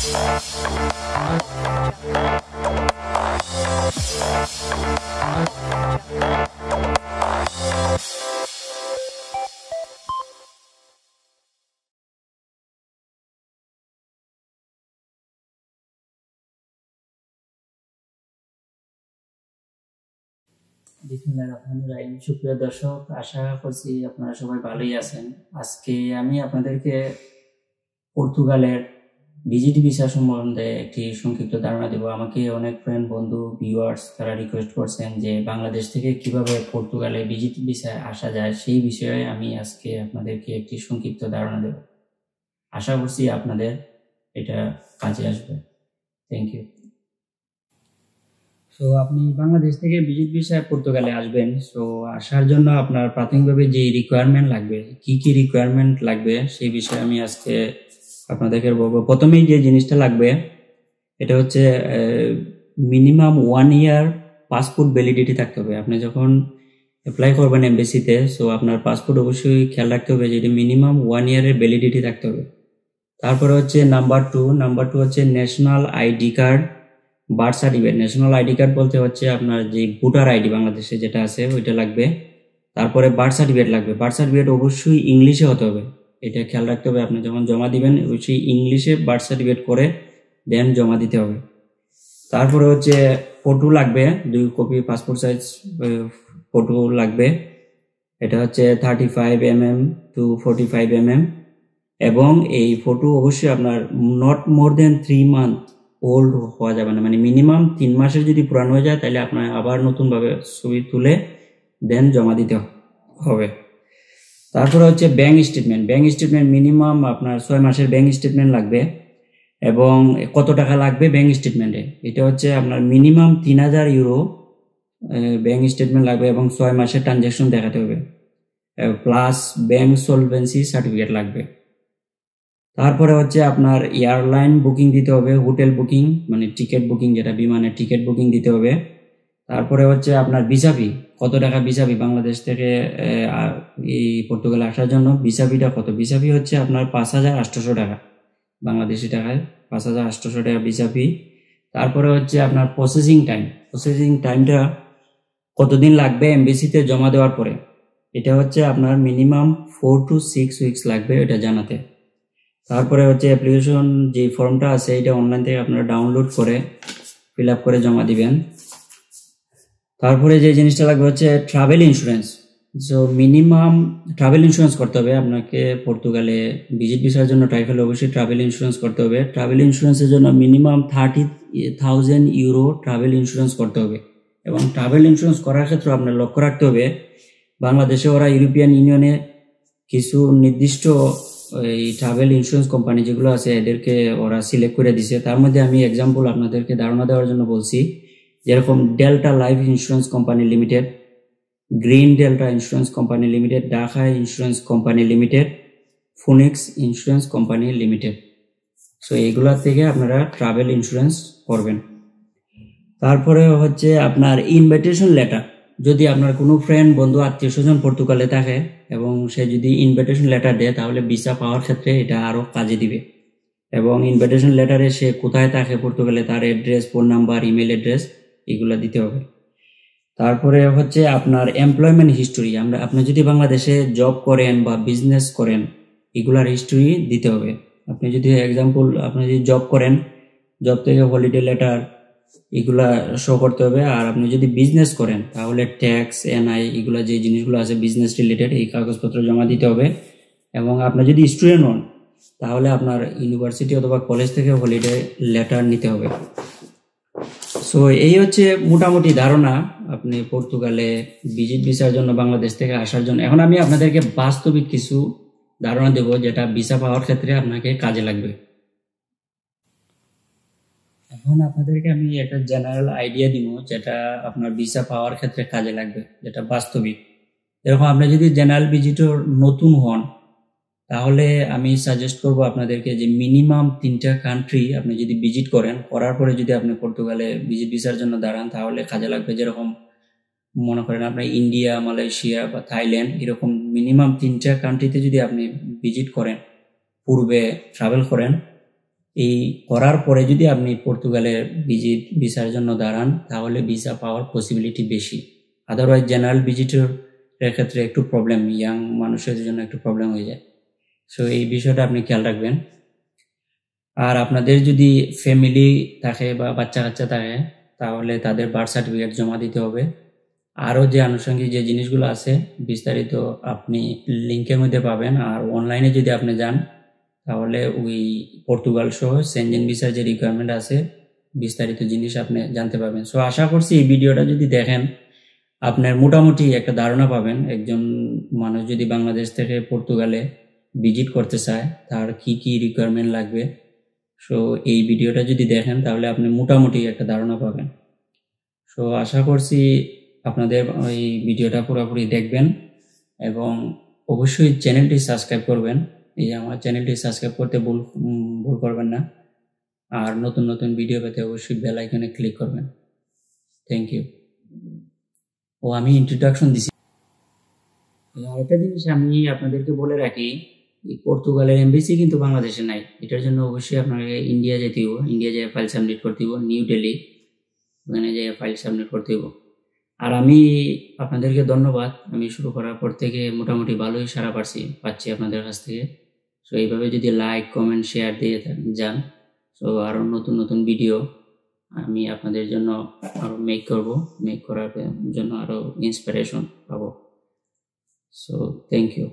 বিসমিল্লাহ রহমান সুপ্রিয় দর্শক আশা করছি আপনারা সবাই ভালোই আছেন। আজকে আমি আপনাদেরকে পর্তুগালের ভিজিট ভিসা সম্বন্ধে একটি সংক্ষিপ্ত ধারণা দেব। আমাকে অনেক ফ্রেন্ড বন্ধু ভিউয়ার্স তারা রিকোয়েস্ট করছেন যে বাংলাদেশ থেকে কীভাবে পর্তুগালে ভিজিট ভিসায় আসা যায় সেই বিষয়ে আমি আজকে আপনাদেরকে একটি সংক্ষিপ্ত ধারণা দেব। আশা করছি আপনাদের এটা কাজে আসবে। থ্যাংক ইউ সো আপনি বাংলাদেশ থেকে ভিজিট ভিসায় পর্তুগালে আসবেন। সো আসার জন্য আপনার প্রাথমিকভাবে যে রিকোয়ারমেন্ট লাগবে, কি কি রিকোয়ারমেন্ট লাগবে সেই বিষয়ে আমি আজকে আপনাদেরকে বলব। প্রথমেই যে জিনিসটা লাগবে, এটা হচ্ছে minimum one year passport validity থাকতে হবে। আপনি যখন অ্যাপ্লাই করবেন এমবেসিতে সো আপনার পাসপোর্ট অবশ্যই খেয়াল রাখতে হবে যে যেটি মিনিমাম ওয়ান ইয়ারের ভ্যালিডিটি থাকতে হবে। তারপরে হচ্ছে নাম্বার টু নাম্বার টু হচ্ছে national ID card birth certificate national ID card বলতে হচ্ছে আপনার যে ভোটার আইডি বাংলাদেশে যেটা আছে, ওইটা লাগবে। তারপরে বার্থ সার্টিফিকেট লাগবে। বার্থ সার্টিফিকেট অবশ্যই ইংলিশে হতে হবে। এটা খেয়াল রাখতে হবে, আপনি যখন জমা দিবেন অবশ্যই ইংলিশে বার্থ সার্টিফিকেট করে দেন জমা দিতে হবে। তারপরে হচ্ছে ফটো লাগবে, দুই কপি পাসপোর্ট সাইজ ফটো লাগবে। এটা হচ্ছে thirty five M M to forty five M M এবং এই ফটো অবশ্যই আপনার not more than three month old হওয়া যাবে না। মানে মিনিমাম তিন মাসের যদি পুরানো হয়ে যায়, তাহলে আপনার আবার নতুনভাবে ছবি তুলে দেন জমা দিতে হবে। তারপরে হচ্ছে bank statement bank statement minimum আপনার ছয় মাসের ব্যাংক স্টেটমেন্ট লাগবে এবং কত টাকা লাগবে ব্যাংক স্টেটমেন্টে এটা হচ্ছে আপনার মিনিমাম তিন হাজার ইউরো ব্যাংক স্টেটমেন্ট লাগবে এবং ছয় মাসের ট্রানজ্যাকশন দেখাতে হবে। প্লাস ব্যাংক সলভেন্সি সার্টিফিকেট লাগবে। তারপরে হচ্ছে আপনার এয়ারলাইন বুকিং দিতে হবে হোটেল বুকিং মানে টিকিট বুকিং যেটা বিমানের টিকিট বুকিং দিতে হবে। তারপরে হচ্ছে আপনার বিসাপি কত টাকা বিসাপি বাংলাদেশ থেকে এই পর্তুগালে আসার জন্য? বিসাপিটা কত? বিসাপি হচ্ছে আপনার পাঁচ হাজার আটশোশো টাকা বাংলাদেশি টাকায়, পাঁচ হাজার আটশোশো টাকা বিসাপি তারপরে হচ্ছে আপনার প্রসেসিং টাইম প্রসেসিং টাইমটা কতদিন লাগবে এমবিসিতে জমা দেওয়ার পরে? এটা হচ্ছে আপনার minimum four to six weeks লাগবে এটা জানাতে। তারপরে হচ্ছে অ্যাপ্লিকেশন যে ফর্মটা আছে, এটা অনলাইন থেকে আপনারা ডাউনলোড করে ফিল আপ করে জমা দিবেন। তারপরে যে জিনিসটা লাগবে হচ্ছে travel insurance so minimum travel insurance করতে হবে। আপনাকে পর্তুগালে ভিজিট ভিসার জন্য ট্রাই করলে অবশ্যই ট্রাভেল ইন্স্যুরেন্স করতে হবে। ট্রাভেল ইন্স্যুরেন্সের জন্য minimum thirty thousand euro travel insurance করতে হবে। এবং ট্রাভেল ইন্স্যুরেন্স করার ক্ষেত্রে আপনার লক্ষ্য রাখতে হবে, বাংলাদেশে ওরা ইউরোপিয়ান ইউনিয়নে কিছু নির্দিষ্ট, এই ট্রাভেল ইন্স্যুরেন্স কোম্পানি যেগুলো আছে, এদেরকে ওরা সিলেক্ট করে দিছে। তার মধ্যে আমি এক্সাম্পল আপনাদেরকে ধারণা দেওয়ার জন্য বলছি। যেরকম Delta Life Insurance Company Limited Green Delta Insurance Company Limited Dhaka Insurance Company Limited Phoenix Insurance Company Limited so এইগুলোর থেকে আপনারা ট্রাভেল ইন্স্যুরেন্স করবেন। তারপরে হচ্ছে আপনার ইনভাইটেশন লেটার যদি আপনার কোনো ফ্রেন্ড বন্ধু আত্মীয় স্বজন পর্তুগালে থাকে এবং সে যদি ইনভাইটেশন লেটার দেয়, তাহলে ভিসা পাওয়ার ক্ষেত্রে এটা আরও কাজে দিবে। এবং ইনভাইটেশন লেটারে সে কোথায় থাকে পর্তুগালে, তার address phone number email address এগুলো দিতে হবে। তারপরে হচ্ছে আপনার এমপ্লয়মেন্ট হিস্টোরি আমরা, আপনি যদি বাংলাদেশে জব করেন বা বিজনেস করেন, এগুলার হিস্টোরি দিতে হবে। আপনি যদি এক্সাম্পল আপনি যদি জব করেন জব থেকে হলিডে লেটার এগুলা শো করতে হবে। আর আপনি যদি বিজনেস করেন, তাহলে ট্যাক্স এনআই এগুলা যে জিনিসগুলো আছে বিজনেস রিলেটেড এই কাগজপত্র জমা দিতে হবে। এবং আপনি যদি স্টুডেন্ট হন, তাহলে আপনার ইউনিভার্সিটি অথবা কলেজ থেকে হলিডে লেটার নিতে হবে। সো এই হচ্ছে মোটামুটি ধারণা। আপনি পর্তুগালে ভিজিট ভিসার জন্য বাংলাদেশ থেকে আসার জন্য। এখন আমি আপনাদেরকে বাস্তবিক কিছু ধারণা দেব যেটা ভিসা পাওয়ার ক্ষেত্রে আপনাকে কাজে লাগবে। এখন আপনাদেরকে আমি একটা জেনারেল আইডিয়া দিব যেটা আপনার ভিসা পাওয়ার ক্ষেত্রে কাজে লাগবে, যেটা বাস্তবিক। এরকম আপনি যদি জেনারেল ভিজিটর নতুন হন তাহলে আমি সাজেস্ট করব আপনাদেরকে যে মিনিমাম তিনটা কান্ট্রি আপনি যদি ভিজিট করেন, করার পরে যদি আপনি পর্তুগালে ভিজিট ভিসার জন্য দাঁড়ান, তাহলে কাজে লাগবে যেরকম মনে করেন আপনি ইন্ডিয়া, মালয়েশিয়া বা থাইল্যান্ড, এরকম মিনিমাম তিনটা কান্ট্রিতে যদি আপনি ভিজিট করেন, পূর্বে ট্রাভেল করেন, এই করার পরে যদি আপনি পর্তুগালে ভিজিট ভিসার জন্য দাঁড়ান, তাহলে ভিসা পাওয়ার পসিবিলিটি বেশি। আদারওয়াইজ জেনারেল ভিজিটের ক্ষেত্রে একটু প্রবলেম ইয়াং মানুষের জন্য একটু প্রবলেম হয়ে যায়। সো এই বিষয়টা আপনি খেয়াল রাখবেন। আর আপনাদের যদি ফ্যামিলি থাকে বা বাচ্চা কাচ্চা থাকে, তাহলে তাদের বার্থ সার্টিফিকেট জমা দিতে হবে। আরও যে আনুষঙ্গিক যে জিনিসগুলো আছে, বিস্তারিত আপনি লিঙ্কের মধ্যে পাবেন। আর অনলাইনে যদি আপনি যান, তাহলে ওই পর্তুগাল সহ সেনজেন ভিসার যে রিকোয়ারমেন্ট আছে, বিস্তারিত জিনিস আপনি জানতে পারবেন। সো আশা করছি এই ভিডিওটা যদি দেখেন, আপনার মোটামুটি একটা ধারণা পাবেন। একজন মানুষ যদি বাংলাদেশ থেকে পর্তুগালে ভিজিট করতে চায়, তার কি কি রিকোয়ারমেন্ট লাগবে? সো এই ভিডিওটা যদি দেখেন, তাহলে আপনি মোটামুটি একটা ধারণা পাবেন। সো আশা করছি আপনাদের ওই ভিডিওটা পুরোপুরি দেখবেন এবং অবশ্যই চ্যানেলটি সাবস্ক্রাইব করবেন। এই যে আমার চ্যানেলটি সাবস্ক্রাইব করতে ভুল ভুল করবেন না। আর নতুন নতুন ভিডিও পেতে অবশ্যই বেল আইকনে ক্লিক করবেন। থ্যাংক ইউ ও, আমি ইন্ট্রোডাকশন দিছি। আরেকটা জিনিস আমি আপনাদেরকে বলে রাখি এই পর্তুগালের এমবিসি কিন্তু বাংলাদেশে নাই। এটার জন্য অবশ্যই আপনাকে ইন্ডিয়া যেতে হইব। ইন্ডিয়া যেয়ে ফাইল সাবমিট করতে হইব নিউ দিল্লি ওখানে যেয়ে ফাইল সাবমিট করতে হইব। আর আমি আপনাদেরকে ধন্যবাদ। আমি শুরু করার পর থেকে মোটামুটি ভালোই সারা পাচ্ছি পাচ্ছি আপনাদের কাছ থেকে। সো এইভাবে যদি লাইক কমেন্ট শেয়ার দিয়ে যান সো আরও নতুন নতুন ভিডিও আমি আপনাদের জন্য আরও মেক করব। মেক করার জন্য আরও ইন্সপিরেশন পাবো। So thank you